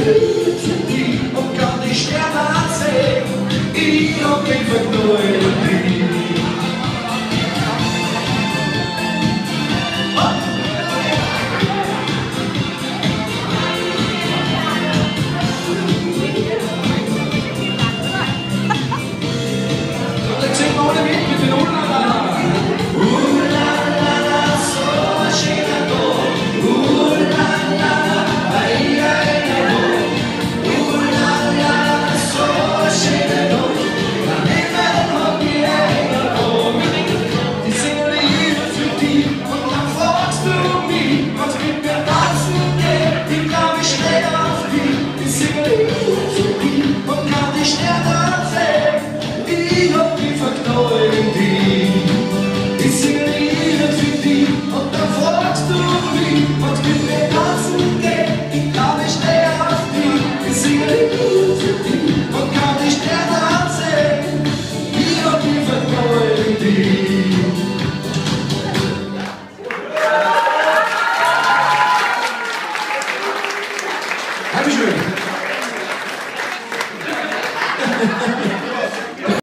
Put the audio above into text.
Ich die und kann die Sterne ansehen. Ich hab die Vergnügen.